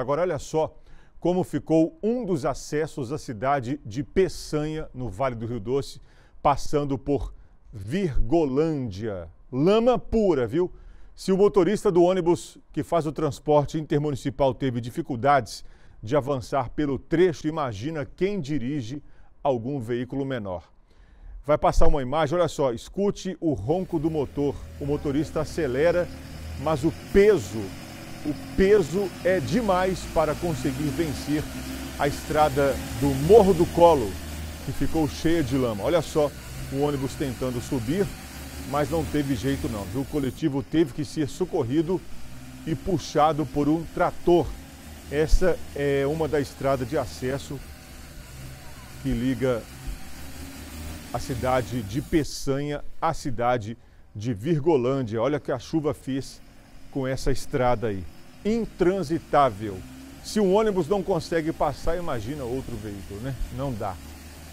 Agora, olha só como ficou um dos acessos à cidade de Peçanha, no Vale do Rio Doce, passando por Virgolândia. Lama pura, viu? Se o motorista do ônibus que faz o transporte intermunicipal teve dificuldades de avançar pelo trecho, imagina quem dirige algum veículo menor. Vai passar uma imagem, olha só, escute o ronco do motor. O motorista acelera, mas o peso o peso é demais para conseguir vencer a estrada do Morro do Colo, que ficou cheia de lama. Olha só, o ônibus tentando subir, mas não teve jeito não, viu? O coletivo teve que ser socorrido e puxado por um trator. Essa é uma da estradas de acesso que liga a cidade de Peçanha à cidade de Virgolândia. Olha que a chuva fez com essa estrada aí. Intransitável. Se um ônibus não consegue passar, imagina outro veículo, né? Não dá.